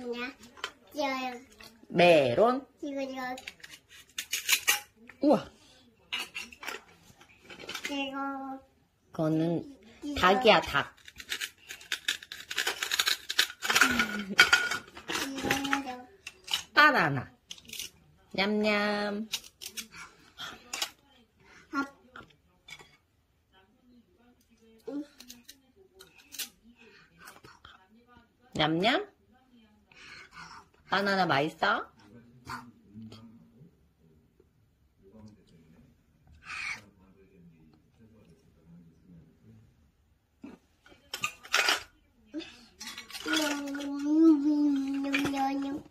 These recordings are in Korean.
뭐냐? 이거 메론. 이거 이거 우와. 이거 그거는 이거. 닭이야, 닭. 이거 바나나. 냠냠. 밥 냠냠. 바나나 맛있어? 냠냠냠냠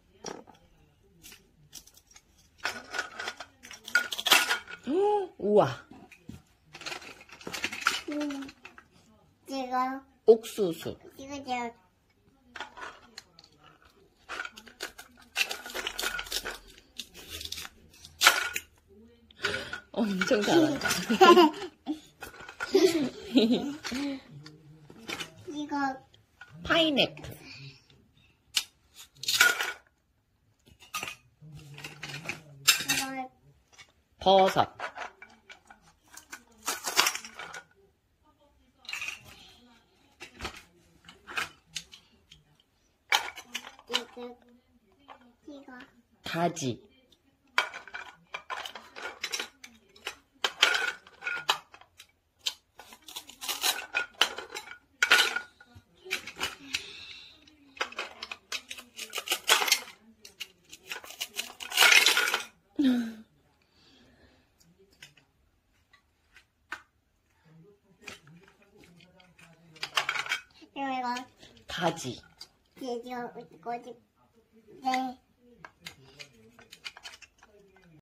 우와. 이거 옥수수. 이거 저 엄청 잘한다. 이거 파인애플. 이거 버섯. 이거 이거 가지. 이거 네